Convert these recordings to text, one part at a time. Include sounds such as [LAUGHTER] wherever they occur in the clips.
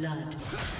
blood.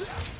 Killing [LAUGHS]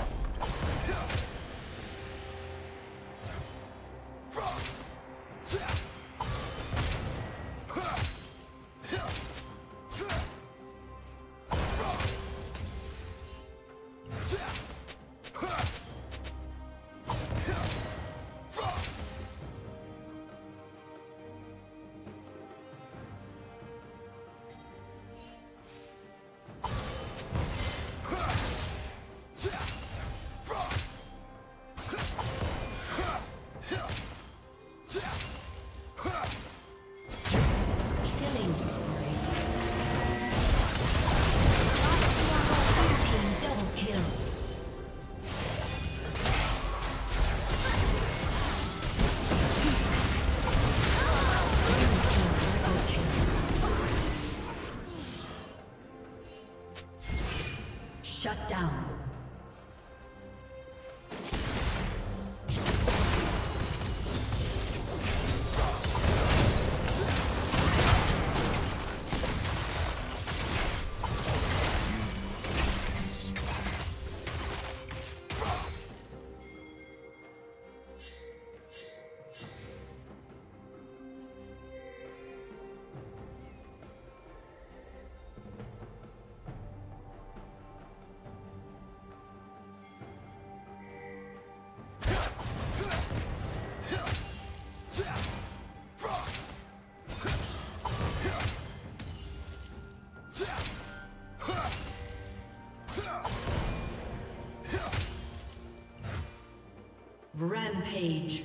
Shut down. Rampage.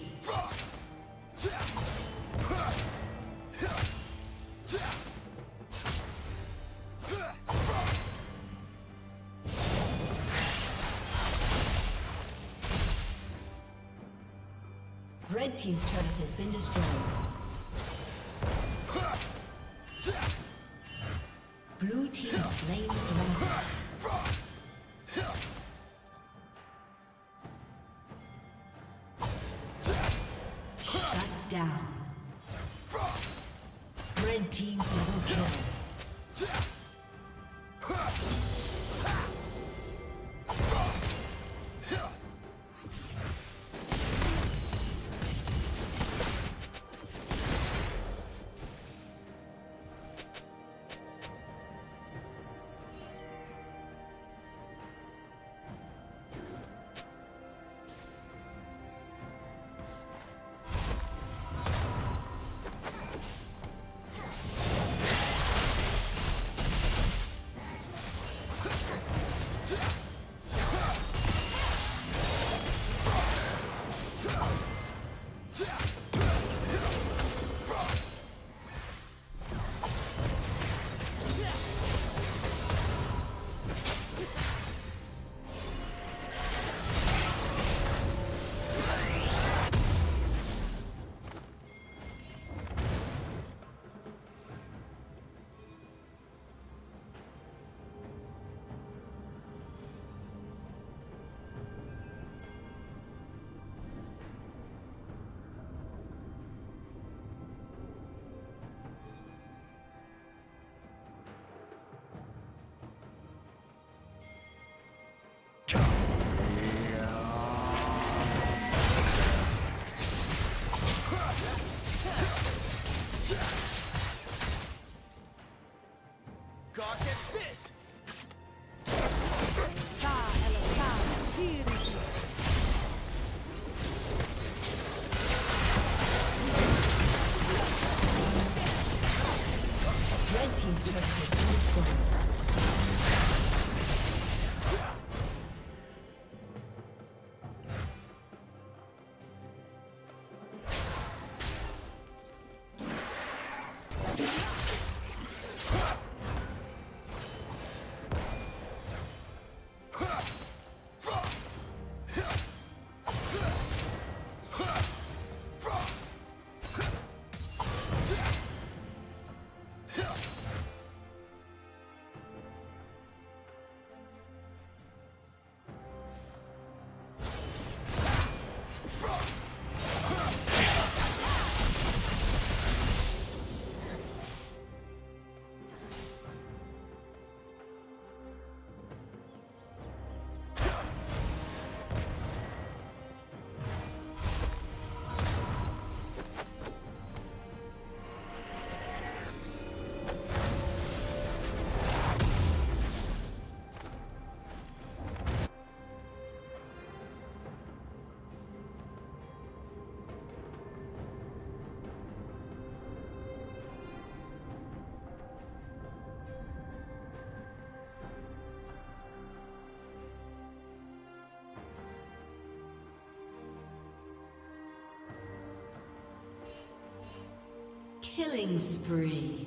Killing spree.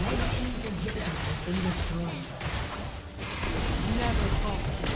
Never fall.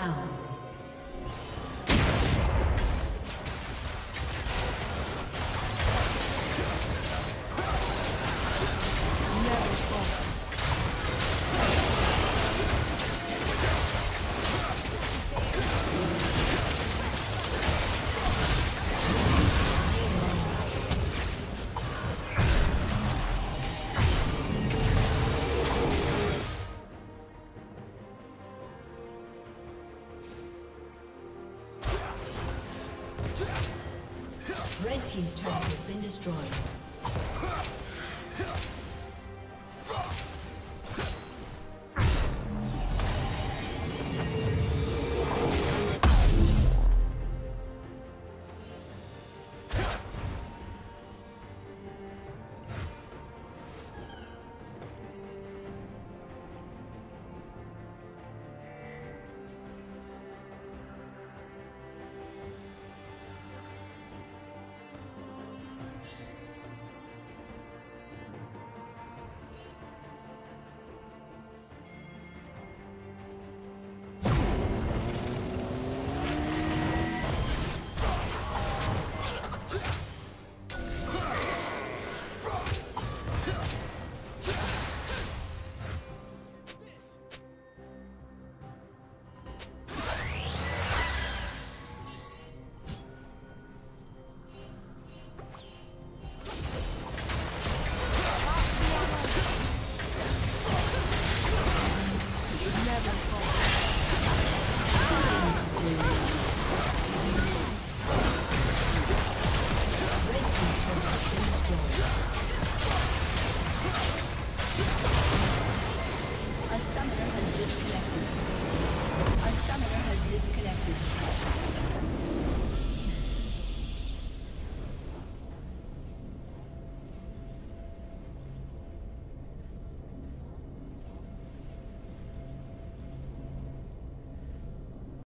down. destroyed.